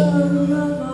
your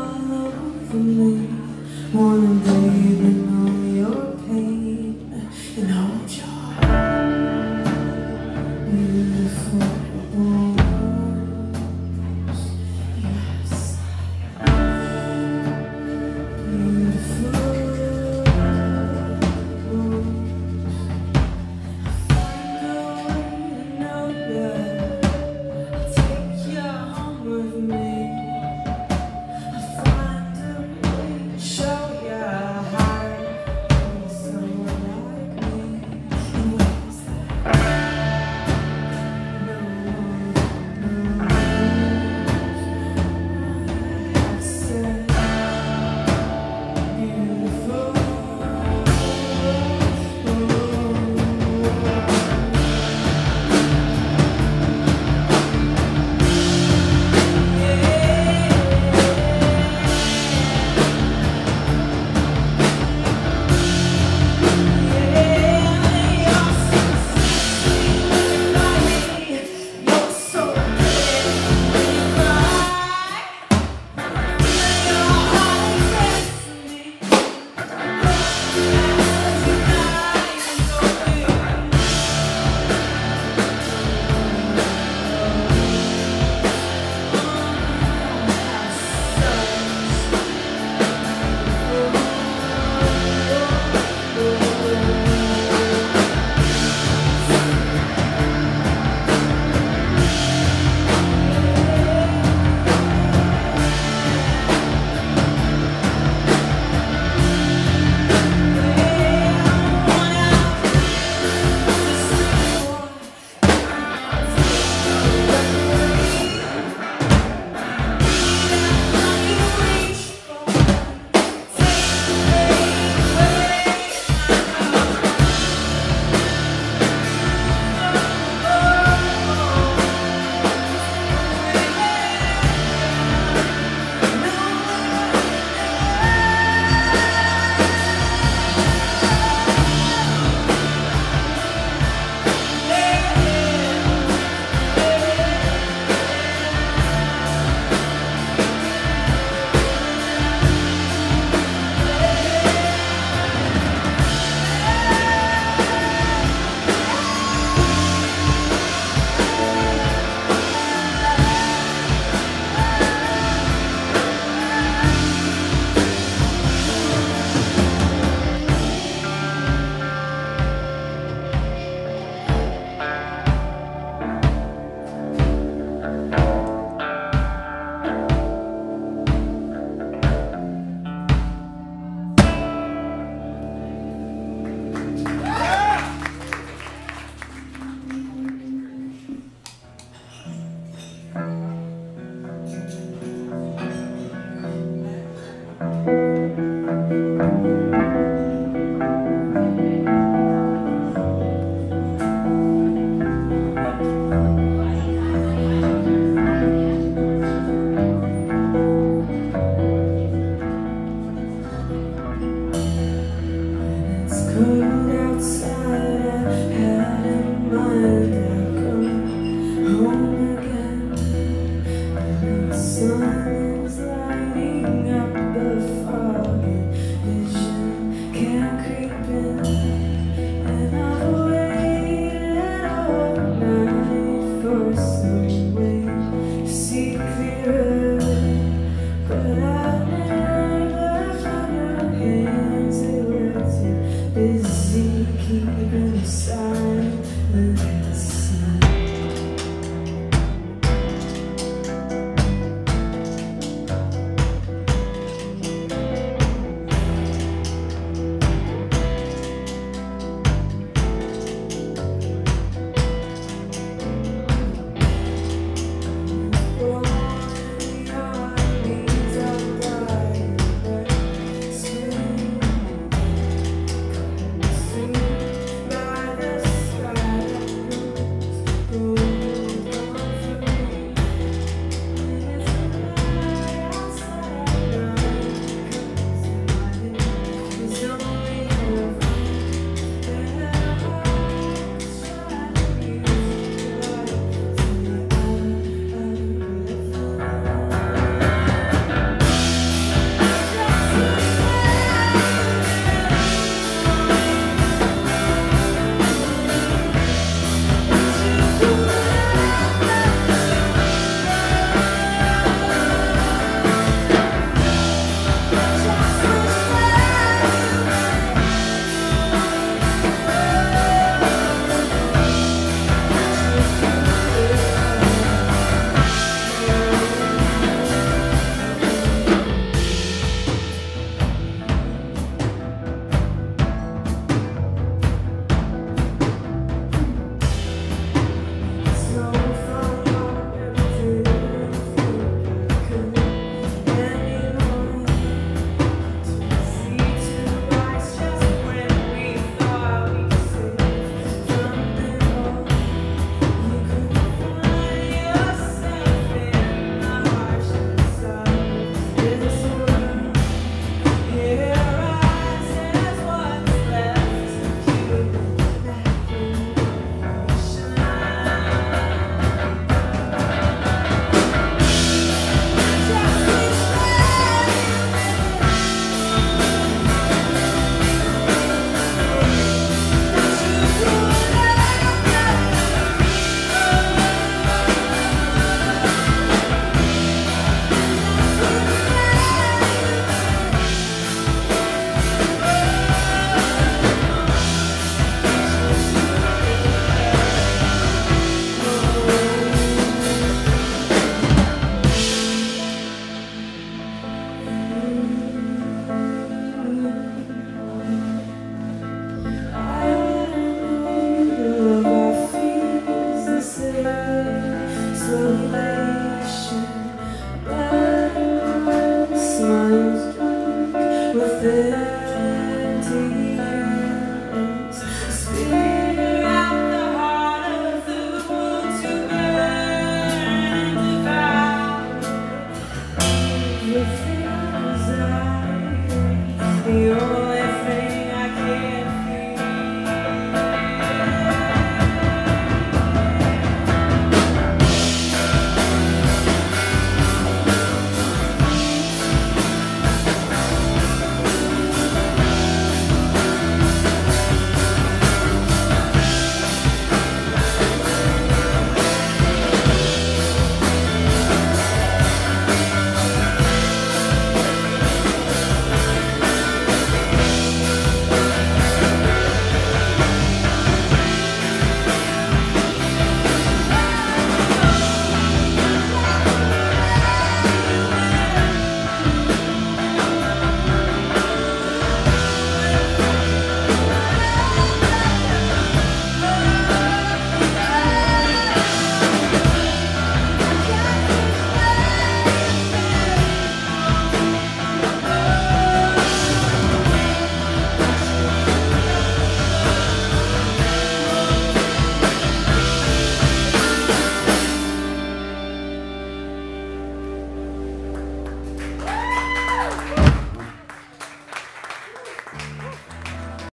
someday.